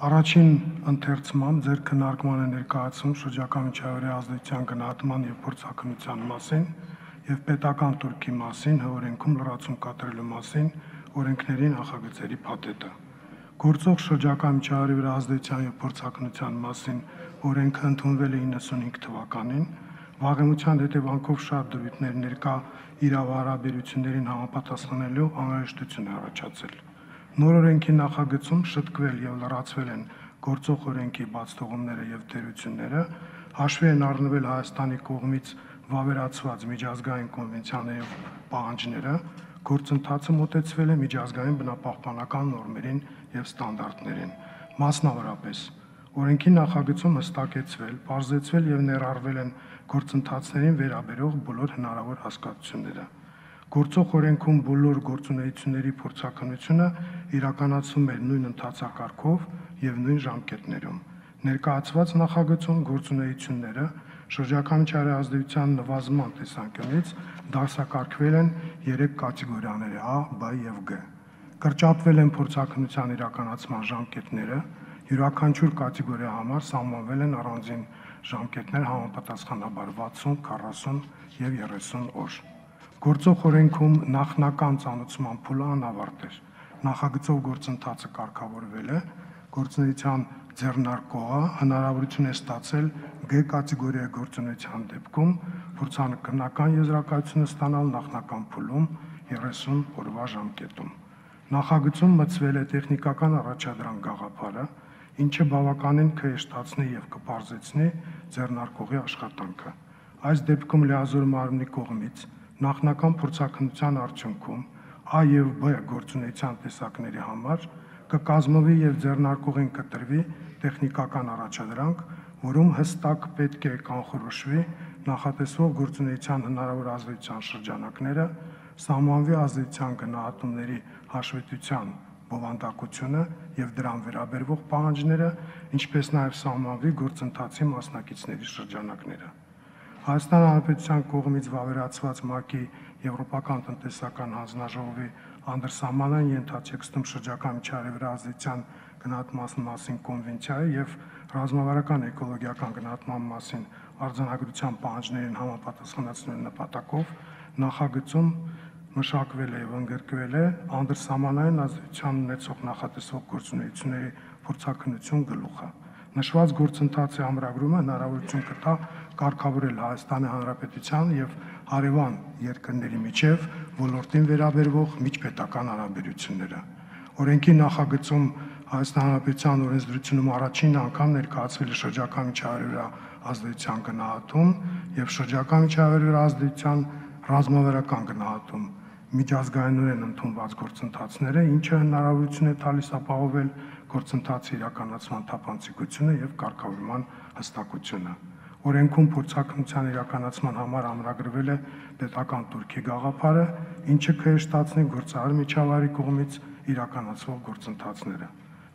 Առաջին ընթերցման ձեր քննարկմանը ներկայացում շրջակա միջավայրի ազդեցության գնահատման եւ փորձակնության մասին եւ պետական турքի մասին հօրենքում լրացում կատարելու մասին օրենքների նախագծերի փաթեթը։ Գործող շրջակա միջավայրի վրա ազդեցության եւ փորձակնության մասին օրենքը ընդունվել է 95 թվականին, վաղեմության հետևանքով շատ դրույթներ ներկա իրավարաբերություններին համապատասխանելու անհրաժեշտություն է առաջացել։ Նոր օրենքի նախագծում շտկվել եւ լրացվել են գործող օրենքի բացթողումները եւ դերությունները, հաշվի են առնվել Հայաստանի կողմից վավերացված միջազգային կոնվենցիաների պահանջները, գործընթացը մոտեցվել է միջազգային բնապահպանական նորմերին եւ ստանդարտներին։ Մասնավորապես, օրենքի նախագծում հստակեցվել, բարձեցվել եւ ներառվել են գործընթացներին վերաբերող բոլոր հնարավոր հասկացությունները։ Գործող օրենքում բոլոր գործունեությունների փորձականությունը իրականացվում է նույն ընթացակարգով եւ նույն ժամկետներում։ Ներկայացված նախագծում գործունեությունները շրջակա միջավայրի ազդեցության նվազման տեսանկյունից դասակարգվել են 3 կատեգորիաների A, B եւ G։ Կրճատվել են փորձակնության իրականացման ժամկետները, յուրաքանչյուր կատեգորիա համար սահմանվել են առանձին ժամկետներ համապատասխանաբար 60, 40 եւ 30 օր։ Գործող օրենքում նախնական ծանուցման փուլը անավարտ էր։ Նախագծով գործընթացը կարգավորվել է, գործունեության ձեռնարկողը հնարավորություն է ստացել G կատեգորիայի գործունեության դեպքում փորձանկրնական եզրակացությունը ստանալ նախնական փուլում 30 օրվա ժամկետում։ Նախագծում մցվել է տեխնիկական առաջադրանք գաղափարը, ինչը բավականին կհեշտացնի եւ կբարձեցնի ձեռնարկողի աշխատանքը։ Այս դեպքում լիազոր մարմնի կողմից նախնական փորձակնության արդյունքում A եւ B գործունեության տեսակների համար կկազմվի եւ ձեռնարկողին կտրվի տեխնիկական առաջադրանք, որում հստակ պետք է կանխորոշվի նախատեսվող գործունեության հնարավոր ազդեցության շրջանակները, սահմանվի ազդեցության գնահատումների հաշվետվության բովանդակությունը եւ դրան վերաբերվող պահանջները, ինչպես նաեւ սահմանվի գործընթացի մասնակիցների շրջանակները։ Հայաստան Հանրապետության կողմից վավերացված ՄԱԿ-ի Եվրոպական տնտեսական հանձնաժողովի անդրսահմանային ենթատեքստում շրջակա միջավայրի վրա ազդեցության գնահատման մասին կոնվենցիայի եւ ռազմավարական էկոլոգիական գնահատման մասին արձանագրության պահանջներին համապատասխանեցնելու նպատակով նախագծում մշակվել է եւ ընդգրկվել է անդրսահմանային ազդեցության ունեցող նախատեսող գործունեությունների փորձակնություն գլուխը։ Նշված գործընթացի ամրագրումը հնարավորություն կտա կարգավորել Հայաստանի Հանրապետության եւ հարևան երկրների միջև ոլորտին վերաբերվող միջպետական հարաբերությունները։ Օրենքի նախագծում Հայաստան Հանրապետության օրենսդրությունում առաջին անգամ ներկայացվել է շրջակա միջավայրի ազդեցության գնահատում եւ շրջակա միջավայրի ազդեցության ռազմավարական գնահատում միջազգայինորեն ընդունված գործընթացները, ինչը հնարավորություն է տալիս ապահովել գործընթացի իրականացման թափանցիկությունը եւ կարգավորման հստակությունը։ Օրենքում փորձակնության իրականացման համար ամրագրվել է պետական Թուրքիե գաղափարը, ինչը քեշտացնի գործարար միջավայրի կողմից իրականացվող գործընթացները։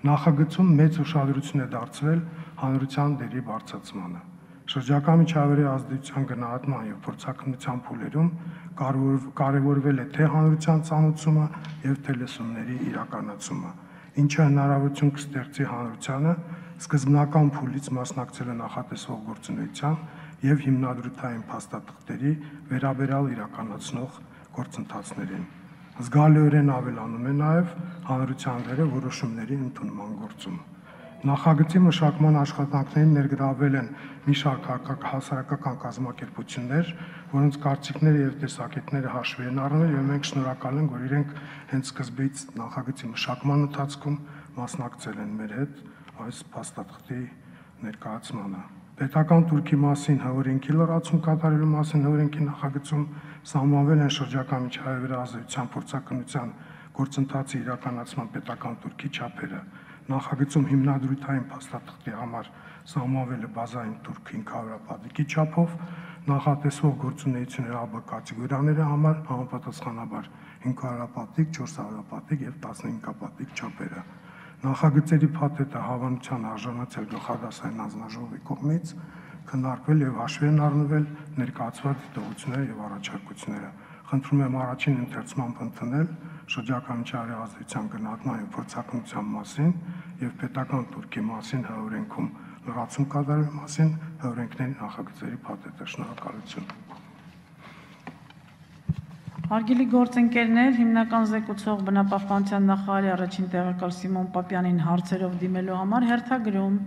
Նախագծում մեծ ուշադրություն է դարձվել հանրության դերի բարձրացմանը։ Շրջակա միջավայրի ազդեցության գնահատման եւ փորձակնության փուլերում կարևորվել է թե հանրության ցանուցումը եւ թե լսումների իրականացումը ինչը հնարավորություն կստեղծի հանրությանը սկզբնական փուլից մասնակցել նախատեսվող գործունեության եւ հիմնադրութային փաստաթղթերի վերաբերալ իրականացնող գործընթացներին։ Զգալիորեն ավելանում է նաև հանրության դերը որոշումների ընդունման գործում։ Նախագծի մշակման աշխատանքներին ներգրավել են մի շարք հասարակական կազմակերպություններ, որոնց կարծիքները եւ տեսակետները հաշվի են առնել եւ մենք շնորհակալ ենք, որ իրենք հենց սկզբից նախագծի մշակման ընթացքում մասնակցել են մեր հետ այս փաստաթղթի ներկայացմանը։ Պետական турքի մասին հօրինքի լրացում կատարելու մասին հօրինքի նախագծում սահմանվել են շրջակա միջավայրի ազդեցության փորձակնության գործընթացի իրականացման պետական турքի չափերը նախագծում հիմնադրույթային փաստաթղթի համար սահմանվել է բազային թուրք 500 հապատիկի չափով, նախատեսվող գործունեությունների ԱԲ կատեգորիաների համար համապատասխանաբար 500 հապատիկ, 400 հապատիկ եւ 15 հապատիկ չափերը։ Նախագծերի փաթեթը հավանության արժանացել գլխադասային անձնաժողովի կողմից քննարկվել եւ հաշվի են առնվել ներկայացված դիտողությունները եւ առաջարկությունները։ Խնդրում եմ առաջին ընթերցումը ընդունել շրջականության ազդեցության գնահատման փորձակնության մասին եւ պետական турքի մասին հայրենքում լրացում կատարելու մասին հայրենքների նախագծերի փաթեթը շնորհակալություն Հարգելի գործընկերներ, հիմնական զեկուցող բնապահպանության նախարարի առաջին տեղակալ Սիմոն Պապյանին հարցերով դիմելու համար հերթագրում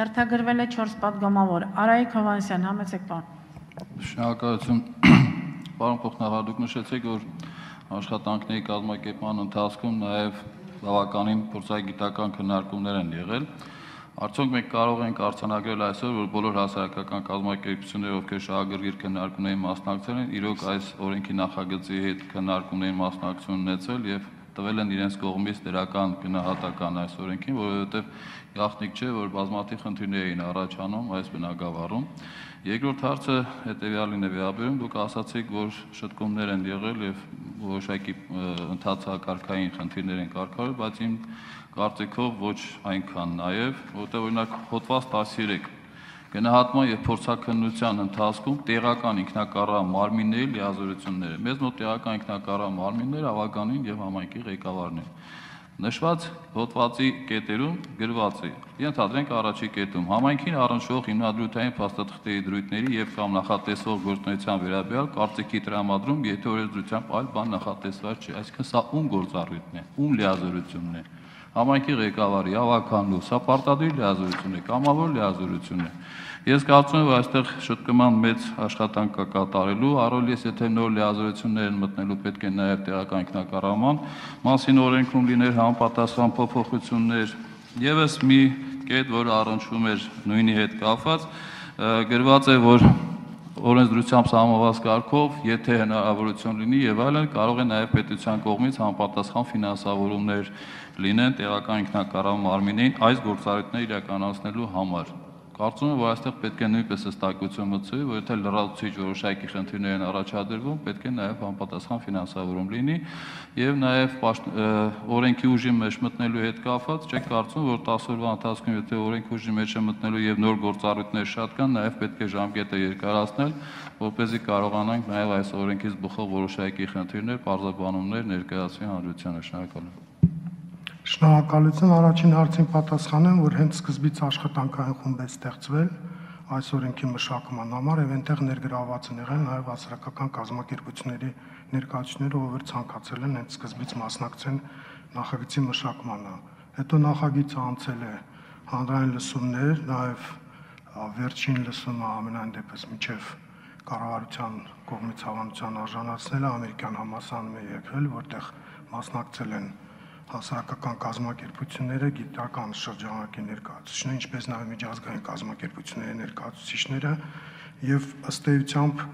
Հերթագրվել է 4 պատգամավոր։ Արայիկ Հովանեսյան, համեցեք պարոն։ Շնորհակալություն։ Պարոն Փոխնարար, դուք նշեցիք, որ աշխատանքների կազմակերպման ընթացքում նաև բավականին փորձագիտական քննարկումներ են եղել։ Արդյոք մենք կարող ենք արցանագրել այսօր, որ բոլոր հասարակական կազմակերպությունները, ովքեր շահագրգիռ քննարկումների մասնակցել են, իրոք այս օրենքի նախագծի հետ քննարկումների մասնակցություն ունեցել եւ տվել են իրենց կողմից դրական գնահատական այս օրենքին, որովհետև գաղտնիք չէ, որ բազմաթիվ խնդիրներ էին առաջանում այս բնակավարում։ Երկրորդ հարցը հետեւյալին է վերաբերում, դուք ասացիք, որ շտկումներ են եղել եւ որոշակի ընդհանցակարգային խնդիրներ են կարգավորել, բայց իմ կարծիքով ոչ այնքան նաեւ, որտեղ օրինակ հոդված 13 գնահատման եւ փորձակնության ընթացքում տեղական ինքնակառավար մարմինների լիազորությունները։ Մեզ մոտ տեղական ինքնակառավար մարմինները ավականին եւ համայնքի ղեկավարն են։ Նշված հոդվածի կետերում գրված է. Ենթադրենք առաջի կետում համայնքին առնչվող հիմնադրութային փաստաթղթերի դրույթների եւ կամ նախատեսող գործունեության վերաբերյալ կարծիքի տրամադրում, եթե օրենսդրությամբ այլ բան նախատեսված չէ, այսինքն սա ում գործառույթն է, ում լիազորությունն է համայնքի ղեկավարի, ավականու, սա պարտադիր լիազորություն է, կամավոր լիազորություն է։ Ես կարծում եմ, այստեղ շտկման մեծ աշխատանք կա կատարելու, առօրյես եթե նոր լիազորություններ են մտնելու, պետք է նաև տեղական ինքնակառավարման մասին օրենքում լիներ համապատասխան փոփոխություններ։ Եվս մի կետ, որ առնչվում էր նույնի հետ կապված, գրված է, որ օրենսդրությամբ սահմանված կարգով, եթե հնարավորություն լինի եւ այլն, կարող է նաեւ պետության կողմից համապատասխան ֆինանսավորումներ լինեն տեղական ինքնակառավար մարմինին այս գործառույթները իրականացնելու համար։ Կարծում եմ, որ այստեղ պետք է նույնպես հստակություն մտցվի, որ եթե լրացուցիչ որոշակի խնդիրներ են առաջադրվում, պետք է նաև համապատասխան ֆինանսավորում լինի եւ նաև օրենքի ուժի մեջ մտնելու հետ կապված չեք կարծում, որ 10 օրվա ընթացքում եթե օրենքի ուժի մեջ է մտնելու եւ նոր գործառույթներ շատ կան, նաև պետք է ժամկետը երկարացնել, որպեսզի կարողանանք նաև այս օրենքից բխող որոշակի խնդիրներ, բարձրաբանումներ ներկայացվի հանրությանը։ Շնորհակալ եմ։ Շնորհակալություն առաջին հարցին պատասխանեմ, որ հենց սկզբից աշխատանքային խումբ է ստեղծվել այս օրենքի մշակման համար եւ այնտեղ ներգրաված են եղել նաեւ հասարակական կազմակերպությունների ներկայացուցիչները, ովքեր ցանկացել են հենց սկզբից մասնակցեն նախագծի մշակմանը։ Հետո նախագիծը անցել է հանրային լսումներ, նաեւ վերջին լսումը ամենայն դեպս միջև կառավարության կողմից հավանության արժանացնել է ամերիկյան համասանում է եկել, որտեղ մասնակցել են հասարակական կազմակերպությունները, գիտական շրջանակի ներկայացուցիչները, ինչպես նաև միջազգային կազմակերպությունների ներկայացուցիչները եւ ըստ էությամբ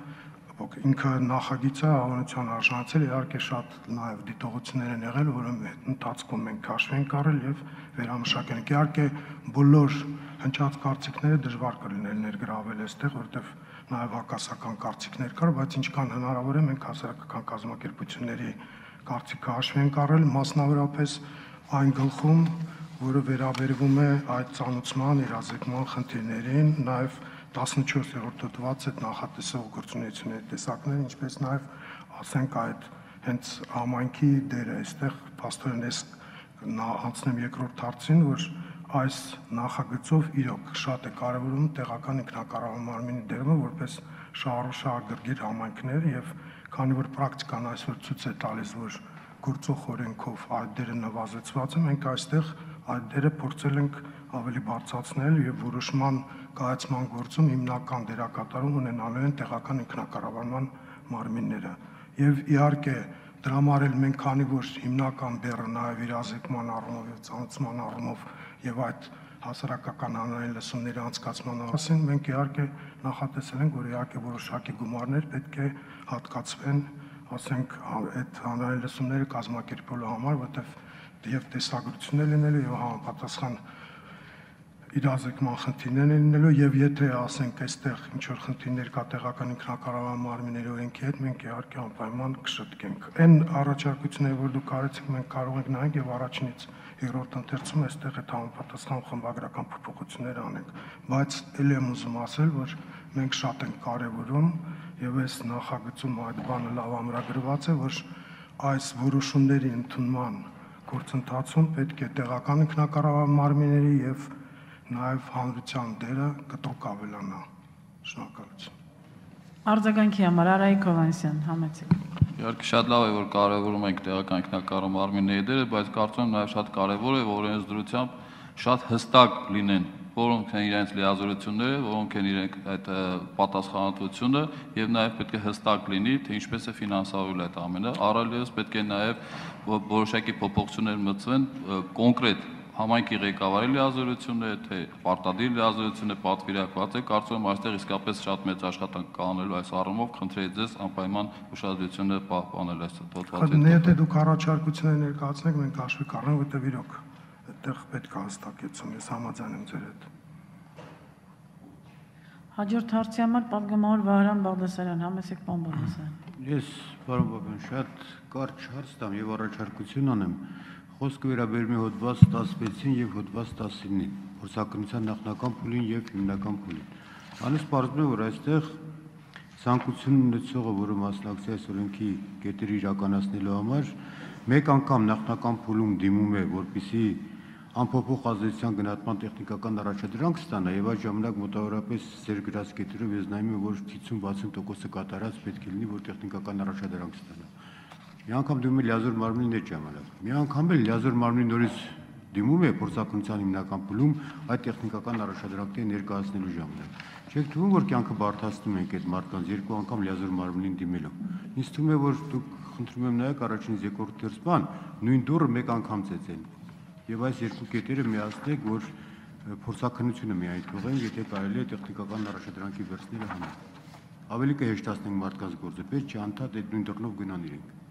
ինքը նախագիծը հավանության արժանացել իհարկե շատ նաև դիտողություններ են եղել, որը ընթացքում մենք քաշվեն կարել եւ վերամշակել։ Իհարկե բոլոր հնչած կարծիքները դժվար կլիներ ներգրավել այստեղ, որովհետեւ նաև հակասական կարծիքներ կար, բայց ինչքան հնարավոր է մենք հասարակական կազմակերպությունների կարծիքը հաշվի ենք առել մասնավորապես այն գլխում, որը վերաբերվում է այդ ցանուցման իրազեկման խնդիրներին, նաև 14-րդ հոդված այդ նախատեսող գործունեությունների տեսակները, ինչպես նաև ասենք այդ հենց համայնքի դերը այստեղ աստորեն էս նա անցնեմ երկրորդ հարցին, որ այս նախագծով իրոք շատ է կարևորում տեղական ինքնակառավար մարմինի դերը որպես շահառուշահ գրգիր համայնքներ եւ քանի որ պրակտիկան այսօր ցույց է տալիս, որ գործող օրենքով այդ դերը նվազեցված է, մենք այստեղ այդ դերը փորձել ենք ավելի բարձրացնել եւ որոշման կայացման գործում հիմնական դերակատարում ունենալու են տեղական ինքնակառավարման մարմինները։ Եվ իհարկե դրամարել մենք քանի որ հիմնական բեռը նաև իրազեկման առումով եւ ծանոթման առումով եւ այդ հասարակական հանրային լսումների անցկացման մասին մենք իհարկե նախատեսել ենք, որ իհարկե որոշակի գումարներ պետք է հատկացվեն, ասենք, այդ հանրային լսումները կազմակերպելու համար, որտեղ եւ տեսագրություններ լինելու եւ համապատասխան իրազեկման խնդիրներ են լինելու եւ եթե ասենք այստեղ ինչ որ խնդիրներ կա տեղական ինքնակառավարման մարմինների օրենքի հետ, մենք իհարկե անպայման կշտկենք։ Այն առաջարկությունները, որ դուք արեցիք, մենք կարող ենք նայենք եւ առաջինից երրորդ ընթերցում այստեղ այդ համապատասխան խմբագրական փոփոխություններ անենք, բայց ելի եմ ուզում ասել, որ մենք շատ ենք կարևորում եւ այս նախագծում այդ բանը լավ ամրագրված է, որ այս որոշումների ընդունման գործընթացում պետք է տեղական ինքնակառավարման մարմինների եւ նաև հանրության դերը կտրուկ ավելանա։ Շնորհակալություն։ Արձագանքի համար Արայիկ Հովանեսյան, համեցեք։ Իհարկե շատ լավ է որ կարևորում ենք տեղական ինքնակառավարման մարմինների դերը, բայց կարծում եմ նաև շատ կարևոր է որ օրենսդրությամբ շատ հստակ լինեն որոնք են իրենց լիազորությունները, որոնք են իրենք այդ պատասխանատվությունը եւ նաեւ պետք է հստակ լինի, թե ինչպես է ֆինանսավորել այդ ամենը։ Առայլևս պետք է նաեւ որոշակի փոփոխություններ մտցվեն կոնկրետ համայնքի ղեկավարի լիազորությունն է, թե պարտադիր լիազորությունն է պատվիրակված է, կարծում եմ այստեղ իսկապես շատ մեծ աշխատանք կանելու այս առումով, խնդրեի ձեզ անպայման ուշադրությունը պահպանել այս հոդվածի։ Դե եթե դուք առաջարկություններ ներկայացնեք, մենք հաշվի կառնենք, որտեղ իրոք այդտեղ պետք է հստակեցում, ես համաձայն եմ ձեր հետ։ Հաջորդ հարցի համար պատգամավոր Վահրամ Բաղդասարյան, համեսեք պարոն Բաղդասարյան։ Ես, պարոն Բաբյան, շատ կարճ հարց տամ եւ առաջարկություն անեմ։ Խոսքը վերաբերում է հոդված 16-ին եւ հոդված 19-ին, փորձակնության նախնական փուլին եւ հիմնական փուլին։ Անից պարզվում է, որ այստեղ ցանկություն ունեցողը, որը մասնակցի այս օրենքի կետերը իրականացնելու համար, մեկ անգամ նախնական փուլում դիմում է, որpիսի անփոփոխ ազդեցության գնահատման տեխնիկական առաջադրանք ստանա եւ այդ ժամանակ մոտավորապես ծեր գրած կետերով ես նայում եմ, որ 50-60%-ը կատարած պետք է լինի, որ տեխնիկական առաջադրանք ստանա։ Մի անգամ դիմում է լիազոր մարմնի ներ ժամանակ։ Մի անգամ էլ լիազոր մարմնի նորից դիմում է փորձակնության հիմնական փուլում այդ տեխնիկական առաջադրանքները ներկայացնելու ժամանակ։ Չեք թվում, որ կյանքը բարթացնում ենք այդ մարդկանց երկու անգամ լիազոր մարմնին դիմելով։ Ինձ թվում է, որ դուք խնդրում եմ նայեք առաջինից երկրորդ դերսման նույն դուրը մեկ անգամ ծեծեն։ Եվ այս երկու կետերը միացնեք, որ փորձակնությունը միայն թողենք, եթե կարելի է տեխնիկական առաջադրանքի վերցնելը հանել։ Ավելի կհեշտացնենք մարդկանց գործը, պետք չէ անդադ այդ նույն դռնով գնան իրենք։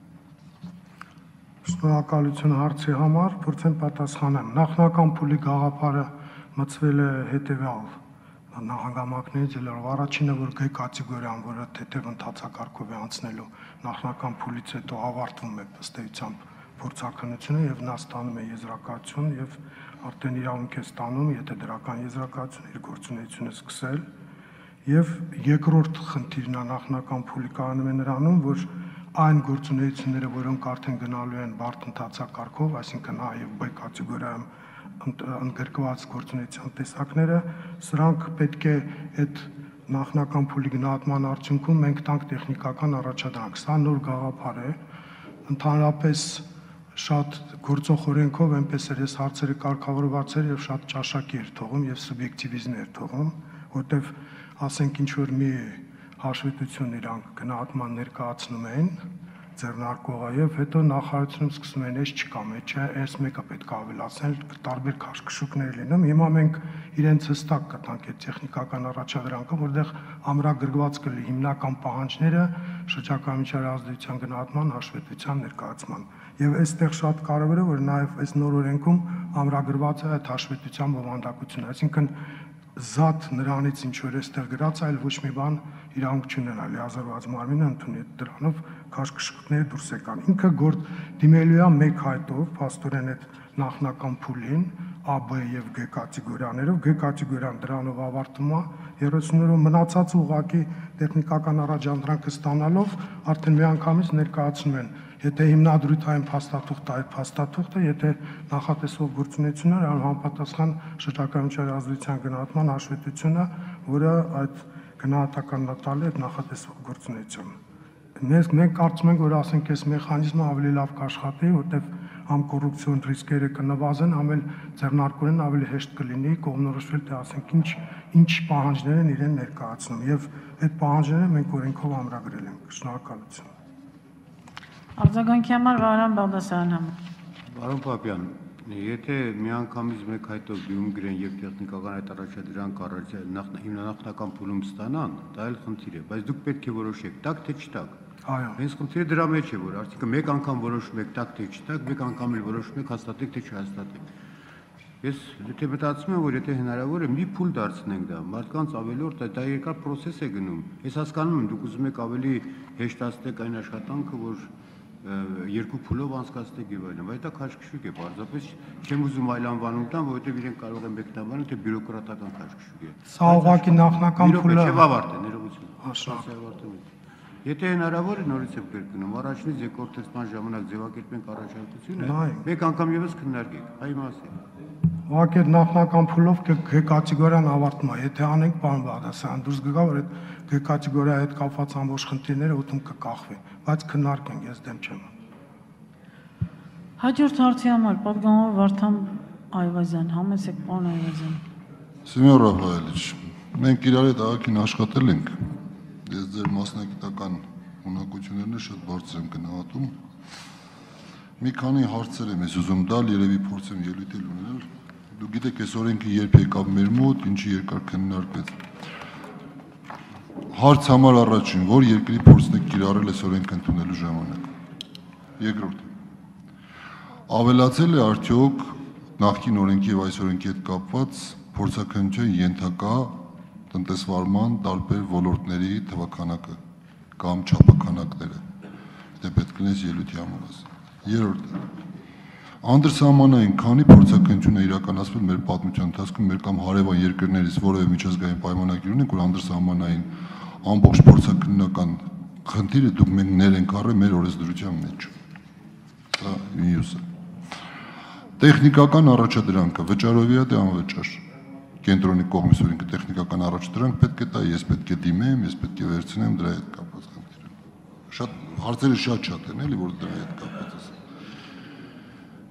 Շնորհակալություն հարցի համար, փորձեմ պատասխանեմ։ Նախնական փուլի գաղափարը մցվել է հետևյալ նահանգամակներից ելնելով առաջինը որ գե կատեգորիան, որը թեթև ընթացակարգով է անցնելու նախնական փուլից հետո ավարտվում է ըստեյությամբ փորձակնությունը եւ նա ստանում է եզրակացություն եւ արդեն իրավունք է ստանում, եթե դրական եզրակացություն իր գործունեությունը սկսել եւ երկրորդ խնդիրն նախնական փուլի կանոնում է նրանում, որ այն գործունեությունները, որոնք արդեն գնալու են բարդ ընթացակարգով, այսինքն A եւ B կատեգորիայում ընդգրկված գործունեության տեսակները, սրանք պետք է այդ նախնական փուլի գնահատման արդյունքում մենք տանք տեխնիկական առաջադրանք։ Սա նոր գաղափար է։ Ընդհանրապես շատ գործող օրենքով այնպես էր այս հարցերը կարգավորված էր եւ շատ ճաշակի էր թողում եւ սուբյեկտիվիզմ էր թողում, որտեվ ասենք ինչ որ մի հաշվետվություն իրանք գնահատման ներկայացնում են ձեռնարկողը եւ հետո նախարարությունում սկսում են էս չկա մեջ է էս մեկը պետք է ավելացնել տարբեր քաշքշուկներ լինում հիմա մենք իրենց հստակ կտանք այդ տեխնիկական առաջադրանքը որտեղ ամրագրված կլի հիմնական պահանջները շրջակա միջազգային գնահատման հաշվետվության ներկայացման եւ այստեղ շատ կարեւոր է որ նաեւ այս նոր օրենքում ամրագրված է այդ հաշվետվության բովանդակությունը այսինքն զատ նրանից ինչ որ էստեղ գրած, այլ ոչ մի բան իրավունք չունենա լիազորված մարմինը ընդունի դրանով քաշքշուկները դուրս եկան։ Ինքը գործ դիմելու է մեկ հայտով, աստորեն այդ նախնական փուլին A, B եւ G կատեգորիաներով, G կատեգորիան դրանով ավարտվում է 30-ով մնացած ուղակի տեխնիկական առաջադրանքը ստանալով արդեն մի անգամից ներկայացնում են Եթե հիմնադրութային փաստաթուղթ այդ փաստաթուղթը, եթե նախատեսող գործունեությունները համապատասխան շրջակայության ազդեցության գնահատման հաշվետվությունը, որը այդ գնահատականն տալի այդ նախատեսող գործունեություն։ Մենք մենք կարծում ենք, որ ասենք այս մեխանիզմը ավելի լավ կաշխատի, որտեղ համ կոռուպցիոն ռիսկերը կնվազեն, համ էլ ձեռնարկորեն ավելի հեշտ կլինի կողմնորոշվել, թե ասենք ինչ ինչ պահանջներ են իրեն ներկայացնում եւ այդ պահանջները մենք օրենքով ամրագրել ենք։ Շնորհակալություն։ Արձագանքի համար Վահրամ Բաղդասարյան համար։ Պարոն Պապյան, եթե միանգամից մեկ հայտով դյում գրեն եւ տեխնիկական այդ առաջադրանք առաջ նախ հիմնանախնական փուլում ստանան, դա էլ խնդիր է, բայց դուք պետք է որոշեք, տակ թե չտակ։ Այո։ Հենց խնդիրը դրա մեջ է, որ արդյոք մեկ անգամ որոշում եք տակ թե չտակ, մեկ անգամ էլ որոշում եք հաստատեք թե չհաստատեք։ Ես եթե մտածում եմ, որ եթե հնարավոր է մի փուլ դարձնենք դա, մարդկանց ավելորդ է, դա երկար process է գնում։ Ես հասկանում եմ, դուք ուզում եք ավելի հեշտացնեք այն աշխատանքը, որ երկու փուլով անցկացնեք եւ այլն, բայց դա քաշքշուկ է, պարզապես չեմ ուզում այլ անվանում տամ, որովհետեւ իրենք կարող են մեկնաբանել, թե բյուրոկրատական քաշքշուկ է։ Սա ուղղակի նախնական փուլը չէ ավարտ է, ներողություն։ ավարտում եմ։ Եթե հնարավոր է նորից եմ կրկնում, առաջինից երկրորդ տեսման ժամանակ ձևակերպենք առաջարկությունը, մեկ անգամ եւս քննարկենք, այ մասին։ ուղղակի այդ նախնական փուլով Գ կատեգորիան ավարտվում է։ Եթե անենք բան Բադասյան, դուրս կգա, որ այդ Գ կատեգորիայի հետ կապված ամբողջ խնդիրները ուտում կկախվի, բայց քննարկենք, ես դեմ չեմ։ Հաջորդ հարցի համար պատգամավոր Վարդան Այվազյան, համեցեք պարոն Այվազյան։ Սեմյոն Ռաֆայելիչ, մենք իրար հետ աղաքին աշխատել ենք։ Ես ձեր մասնագիտական ունակություններն շատ բարձր եմ գնահատում։ Մի քանի հարցեր եմ ես ուզում տալ, երևի փորձեմ ելույթ էլ ունենալ։ Դու գիտեք, այս օրենքը երբ եկավ մեր մոտ, ինչի երկար քննարկվեց։ Հարց համար առաջին, որ երկրի փորձն եք կիրառել այս օրենքը ընդունելու ժամանակ։ Երկրորդ ավելացել է արդյոք նախկին օրենքի եւ այս օրենքի հետ կապված փորձակնության ենթակա տնտեսվարման տարբեր ոլորտների թվականակը կամ չափականակները։ Դե պետք է նես ելույթի համանաս։ Երրորդը անդրսահմանային քանի փորձակնություն է իրականացվել մեր պատմության ընթացքում մեր կամ հարևան երկրներից որևէ միջազգային պայմանագիր ունենք, որ անդրսահմանային ամբողջ փորձակնական խնդիրը դուք մենք ներ ենք առել մեր օրենսդրության մեջ։ Դա մյուսը։ Տեխնիկական առաջադրանքը վճարովի է թե անվճար։ Կենտրոնի կողմից օրենքը տեխնիկական առաջադրանք պետք է տա, ես պետք է դիմեմ, ես պետք է վերցնեմ դրա հետ կապված խնդիրը։ Շատ հարցերը շատ-շատ են, էլի, որ դրա հետ կապված է։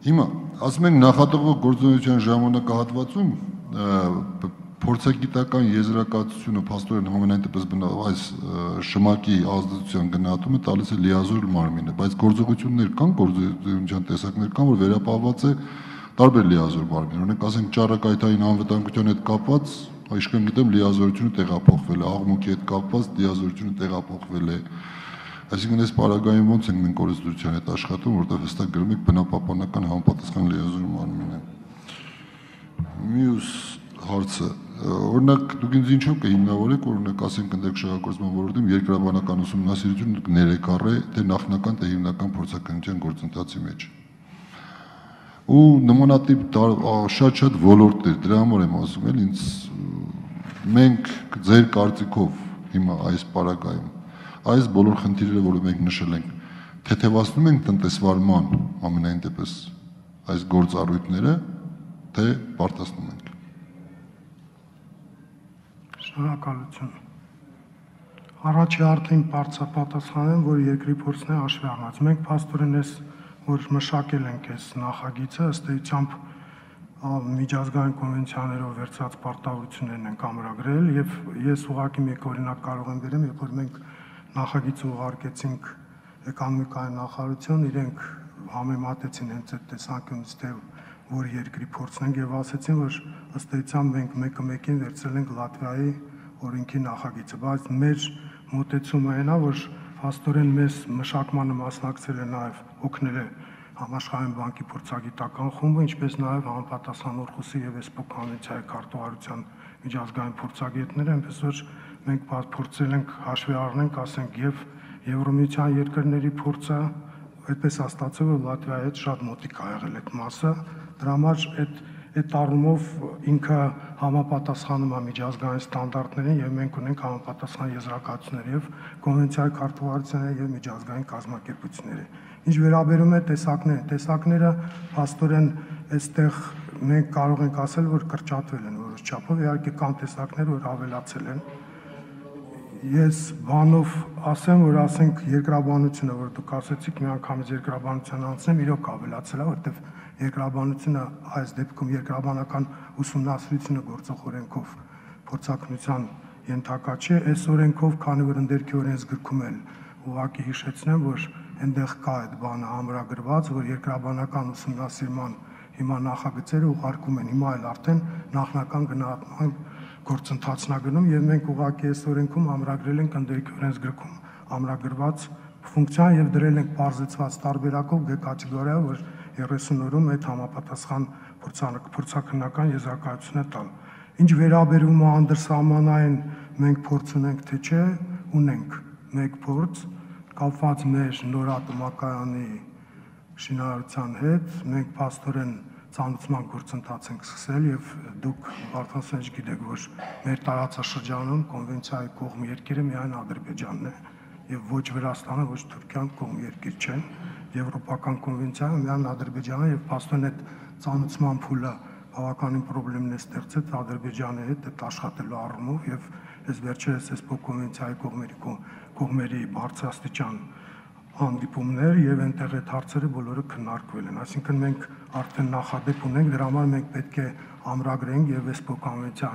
Հիմա ասում ենք նախատողող գործունեության ժամանակահատվածում փորձագիտական եզրակացությունը փաստորեն համենայն դեպս այս շմակի ազդեցության գնահատումը տալիս է լիազոր մարմինը, բայց գործողություններ կան, գործողությունության տեսակներ կան, որ վերապահված է տարբեր լիազոր մարմին։ Օրինակ ասենք ճառակայթային անվտանգության հետ կապված, այսքան գիտեմ լիազորությունը տեղափոխվել է, աղմուկի հետ կապված լիազորությունը տեղափոխվել է։ Այսինքն այս պարագայում ոնց ենք մենք օրենսդրության հետ աշխատում, որտեղ հստակ գրում եք բնապահպանական համապատասխան լիազոր մարմինը։ Մյուս հարցը օրինակ դուք ինձ ինչով կհիմնավորեք որ օրինակ ասենք ընդդեք շահագործման ոլորտում երկրաբանական ուսումնասիրություն ներեկառե թե նախնական թե հիմնական փորձակնության գործընթացի մեջ ու նմանատիպ շատ-շատ ոլորտներ դրա համար եմ ասում էլ ինձ մենք ձեր կարծիքով հիմա այս պարագայում այս բոլոր խնդիրները որը մենք նշել ենք թեթևացնում ենք տնտեսվարման ամենայն դեպս այս գործառույթները թե բարդացնում ենք Շնորհակալություն։ Առաջի արդեն բարձրապատասխանեմ, որ երկրի փորձն է հաշվի առնած։ Մենք փաստորեն էս որ մշակել ենք այս նախագիծը, ըստ էությամբ միջազգային կոնվենցիաներով վերցած պարտավորություններն են կամրագրել եւ ես ուղղակի մեկ օրինակ կարող եմ վերեմ, երբ որ մենք նախագիծը ուղարկեցինք էկոնոմիկայի նախարարություն, իրենք համեմատեցին հենց այդ տեսանկյունից թե որ երկրի փորձն ենք եւ ասացին, որ ըստ էության մենք մեկը մեկին վերցրել ենք Լատվիայի օրենքի նախագիծը, բայց մեր մոտեցումը այն է, որ հաստորեն մեզ մշակմանը մասնակցել է նաեւ օգնել է համաշխարհային բանկի փորձագիտական խումբը, ինչպես նաեւ համապատասխան Օրխուսի եւ Էսպո կոնվենցիայի քարտուղարության միջազգային փորձագետները, այնպես որ մենք փորձել ենք հաշվի առնենք, ասենք եւ Եվրոմիության երկրների փորձը այդպես է ստացվել, որ Լատվիայի հետ շատ մոտիկ ա եղել այդ մասը, դրա համար այդ այդ առումով ինքը համապատասխանում է միջազգային ստանդարտներին եւ մենք ունենք համապատասխան եզրակացություններ եւ կոնվենցիայի քարտուղարությանը եւ միջազգային կազմակերպությունների։ Ինչ վերաբերում է տեսակները, տեսակները աստորեն այստեղ մենք կարող ենք ասել, որ կրճատվել են որոշ չափով, իհարկե կան տեսակներ, որ ավելացել են, ես բանով ասեմ, որ ասենք երկրաբանությունը, որ դուք ասացիք, մի անգամից երկրաբանության անցնեմ, իրոք ավելացել է, որտեվ երկրաբանությունը այս դեպքում երկրաբանական ուսումնասիրությունը գործող օրենքով փորձակնության ենթակա չէ, այս օրենքով, քանի որ ընդերքի օրենսգրքում էլ ուղղակի հիշեցնեմ, որ այնտեղ կա այդ բանը ամրագրված, որ երկրաբանական ուսումնասիրման հիմա նախագծերը ուղարկում են, հիմա էլ արդեն նախնական գնահատման գործընթացն ա գնում եւ մենք ուղղակի այս օրենքում ամրագրել ենք ընդերքի օրենսգրքում ամրագրված ֆունկցիան եւ դրել ենք բարձեցված տարբերակով G կատեգորիա, որ 30 օրում այդ համապատասխան փորձաքննական եզրակացությունը տալ։ Ինչ վերաբերում է անդրսահմանային մենք փորձ ունենք թե չէ, ունենք մեկ փորձ կապված մեր նորատմակայանի շինարարության հետ, մենք աստորեն ցանուցման գործընթաց ենք սկսել եւ դուք արդեն գիտեք, որ մեր տարածաշրջանում կոնվենցիայի կողմ երկիրը միայն Ադրբեջանն է եւ ոչ Վրաստանը, ոչ Թուրքիան կողմ երկիր չեն։ Եվրոպական կոնվենցիայում միայն Ադրբեջանը եւ աստորեն այդ ցանուցման փուլը բավականին խնդիրներ ստեղծեց Ադրբեջանի հետ այդ աշխատելու առումով եւ այս վերջերս այս կոնվենցիայի կողմերի կողմերի բարձրաստիճան հանդիպումներ եւ այնտեղ այդ հարցերը բոլորը քննարկվել են։ Այսինքն մենք արդեն նախադեպ ունենք, դրա համար մենք պետք է ամրագրենք եւ այս կոնվենցիա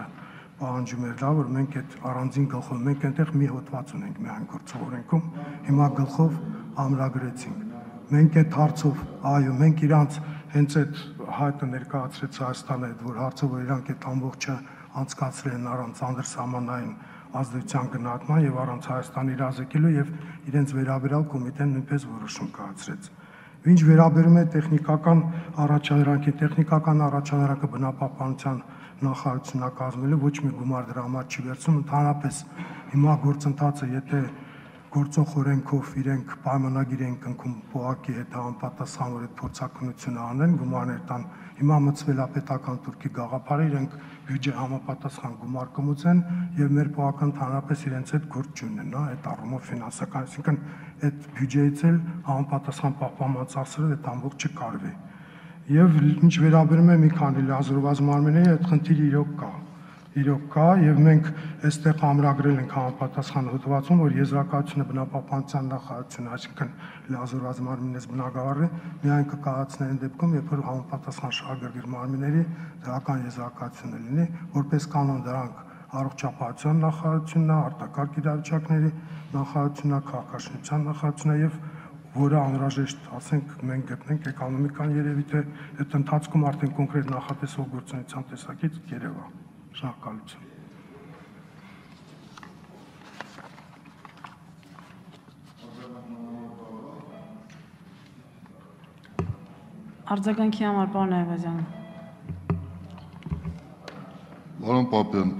պահանջում էր դա, որ մենք այդ առանձին գլխով մենք այնտեղ մի հոդված ունենք միայն գործող օրենքում, հիմա գլխով ամրագրեցինք։ Մենք այդ հարցով, այո, մենք իրանց հենց այդ հայտը ներկայացրեց Հայաստանը, այդ որ հարցը որ իրանք այդ ամբողջը անցկացրել են առանց անդրսահմանային ազդեցության գնահատման եւ առանց Հայաստանի իրազեկելու եւ իրենց վերաբերալ կոմիտեն նույնպես որոշում կայացրեց։ Ինչ վերաբերում է տեխնիկական առաջադրանքի, տեխնիկական առաջադրանքը բնապահպանության նախարարությունն կազմելու ոչ մի գումար դրա համար չի վերցնում, ընդհանրապես հիմա գործընթացը, եթե գործող օրենքով իրենք պայմանագիր են կնքում ՊՕԱԿ-ի հետ համապատասխան որ այդ փորձակնությունը անեն, գումարներ տան։ Հիմա մցվել է պետական турքի գաղափարը, իրենք բյուջե համապատասխան գումար կմուծեն եւ մեր փոխական ընդհանրապես իրենց հետ գործ չունեն, հա, այդ առումով ֆինանսական, այսինքն այդ բյուջեից էլ համապատասխան պահպանման ծախսերը այդ ամբողջը կարվի։ Եվ ինչ վերաբերում է մի քանի լազերված մարմինների, այդ խնդիրը իրոք կա իրոք կա եւ մենք այստեղ ամրագրել ենք համապատասխան հոդվածում, որ եզրակացությունը բնապահպանության նախարարությունը, այսինքն լազորված մարմինից բնակավարը միայն կկայացնեն դեպքում, երբ որ համապատասխան շահագրգիռ մարմինների դրական եզրակացությունը լինի, որպես կանոն դրանք առողջապահության նախարարությունն է, արտակարգ իրավիճակների նախարարությունն է, քաղաքաշինության նախարարությունն է եւ որը անհրաժեշտ, ասենք, մենք գտնենք էկոնոմիկան երևի թե այդ ընթացքում արդեն կոնկրետ նախատեսող գործունեության տեսակից երևա։ Շնորհակալություն։ Արձագանքի համար պարոն Այվազյան։ Պարոն Պապյան,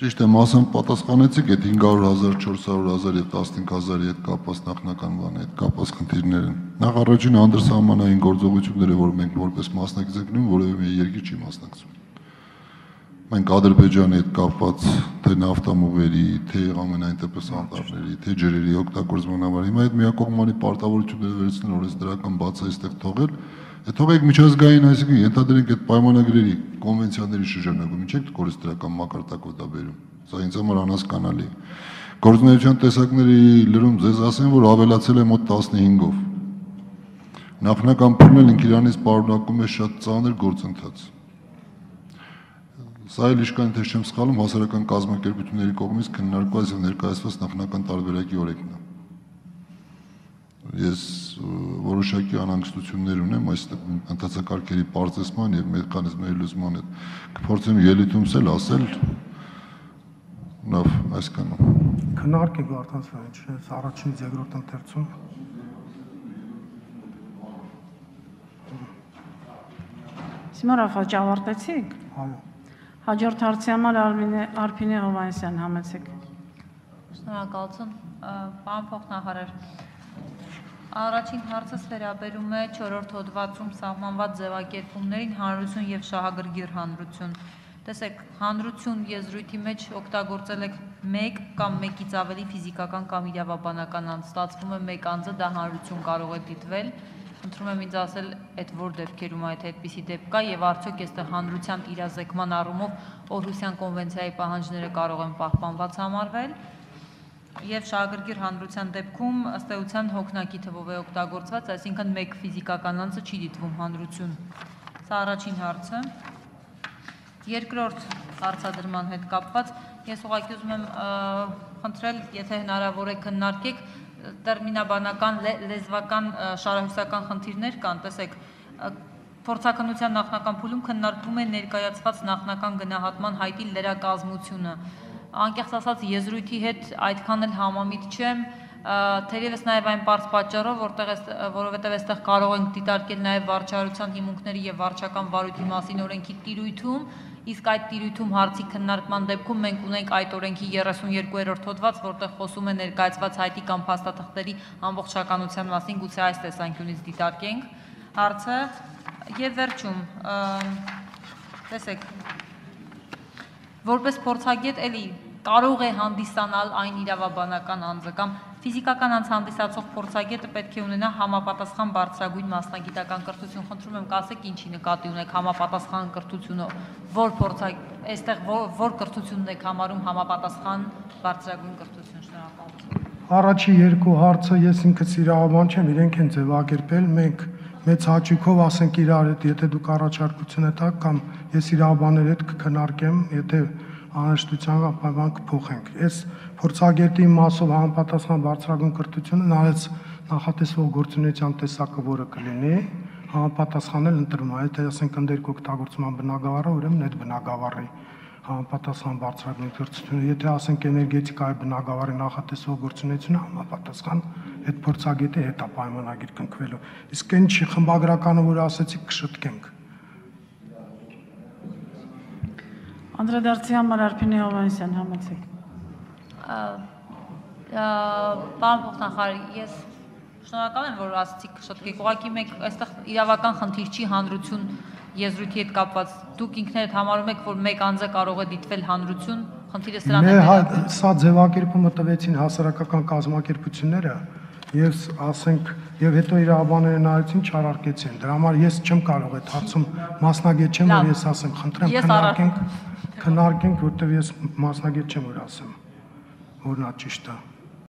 ճիշտ է, մասն պատասխանեցիք այդ 500.000, 400.000 եւ 15000-ի հետ կապված նախնական բանի հետ կապված խնդիրները։ Նախ առաջին անդրսահմանային գործողությունները, որ մենք որպես մասնակից ենք նույն որևէ մի երկիր չի մասնակցում մենք Ադրբեջանի հետ կապված թե նավթամուղերի, թե ամենայն դեպս անտառների, թե ջրերի օգտագործման համար հիմա այդ միակողմանի պարտավորությունները վերցնել օրենսդրական բացը այստեղ թողել, այդ թողեք միջազգային, այսինքն ենթադրենք այդ պայմանագրերի, կոնվենցիաների շրջանակում, ինչ եք օրենսդրական մակարդակով դա բերում։ Սա ինձ համար անհասկանալի է։ Գործունեության տեսակների լրում ձեզ ասեմ, որ ավելացել է մոտ 15-ով։ Նախնական փուլն ինքն իրանից պարունակում է շատ ծանր գործընթաց Սա էլ իշքան թե չեմ սխալում հասարակական կազմակերպությունների կողմից քննարկված եւ ներկայացված նախնական տարբերակի օրենքն է։ Ես որոշակի անհանգստություններ ունեմ այս ընդհանցակարգերի բարձրացման եւ մեխանիզմների լուծման հետ։ Կփորձեմ ելույթումս էլ ասել լավ այսքանը։ Քննարկենք արդեն սա ինչ առաջինից երկրորդ ընթերցում։ Սիմոնով հաճ ավարտեցիք։ Այո։ Հաջորդ հարցի համար Արփինե Հովանեսյան համեցեք։ Շնորհակալություն, պարոն փոխնախարար։ Առաջին հարցս վերաբերում է 4-րդ հոդվածում սահմանված ձևակերպումներին հանրություն եւ շահագրգիռ հանրություն։ Տեսեք, հանրություն եզրույթի մեջ օգտագործել եք 1 կամ 1-ից ավելի ֆիզիկական կամ իրավաբանական անձ, ստացվում է 1 անձը դա հանրություն կարող է դիտվել, Խնդրում եմ ինձ ասել, այդ որ դեպքերում այդ այդպիսի դեպք կա եւ արդյոք այստեղ հանրության իրազեկման առումով Օրհուսյան կոնվենցիայի պահանջները կարող են պահպանված համարվել եւ շահագրգիռ հանրության դեպքում ըստ էության հոգնակի թվով է օգտագործված, այսինքն մեկ ֆիզիկական անձը չի դիտվում հանրություն։ Սա առաջին հարցը։ Երկրորդ հարցադրման հետ կապված ես ուղղակի ուզում եմ խնդրել, եթե հնարավոր է քննարկեք տերմինաբանական լեզվական շարահյուսական խնդիրներ կան, տեսեք, փորձակնության նախնական փուլում քննարկվում է ներկայացված նախնական գնահատման հայտի լրակազմությունը։ Անկեղծ ասած եզրույթի հետ այդքան էլ համամիտ չեմ, թերևս նաև այն པարզ պատճառով, որտեղ որովհետև այստեղ կարող ենք դիտարկել նաև վարչարության հիմունքների եւ վարչական վարույթի մասին օրենքի տիրույթում, իսկ այդ տիրույթում հարցի քննարկման դեպքում մենք ունենք այդ օրենքի 32-րդ հոդված, որտեղ խոսում է ներկայացված հայտի կամ փաստաթղթերի ամբողջականության մասին, գուցե այս տեսանկյունից դիտարկենք հարցը եւ վերջում տեսեք որպես փորձագետ էլի կարող է հանդիսանալ այն իրավաբանական անձը կամ ֆիզիկական անձ հանդիսացող փորձագետը պետք է ունենա համապատասխան բարձրագույն մասնագիտական կրթություն։ Խնդրում եմ կասեք ինչի նկատի ունեք համապատասխան կրթությունը, որ փորձագետ, այստեղ որ, որ կրթությունն եք համարում համապատասխան բարձրագույն կրթություն, շնորհակալություն։ Առաջի երկու հարցը ես ինքս իրավաբան չեմ, իրենք են ձևակերպել, մենք մեծ հաճույքով ասենք իրար հետ, եթե դուք առաջարկություն եք տակ կամ ես իրավաբաններ հետ կքննարկեմ, եթե անհրաժեշտության պայման կփոխենք։ Այս փորձագետի մասով համապատասխան բարձրագույն կրթությունը նայած նախատեսվող գործունեության տեսակը, որը կլինի, համապատասխանել ընտրում, եթե ասենք ընդերք օգտագործման բնակավարը, ուրեմն այդ բնակավարի համապատասխան բարձրագույն կրթությունը, եթե ասենք էներգետիկայի բնակավարի նախատեսվող գործունեությունը համապատասխան այդ փորձագետի հետ է պայմանագիր կնքվելու։ Իսկ այն չի խմբագրականը, որ ասեցիք, կշտկենք։ Անդրադարձի համար Արփինե Հովանեսյան համեցեք։ Պարոն փոխնախարար, ես շնորհակալ եմ, որ ասացիք շտկեք։ Ուղղակի մենք այստեղ իրավական խնդիր չի հանրություն եզրույթի հետ կապված։ Դուք ինքներդ համարում եք, որ մեկ անձը կարող է դիտվել հանրություն, խնդիրը սրան է։ Մեր հա- սա ձևակերպումը տվեցին հասարակական կազմակերպությունները եւ ասենք եւ հետո իրավաբանները նայեցին չարարկեցին։ Դրա համար ես չեմ կարող այդ հարցում մասնագետ չեմ, որ ես ասեմ, խնդրեմ Ես արա- քննարկենք, որտեվ ես մասնագետ չեմ որ ասեմ, որ նա ճիշտ է։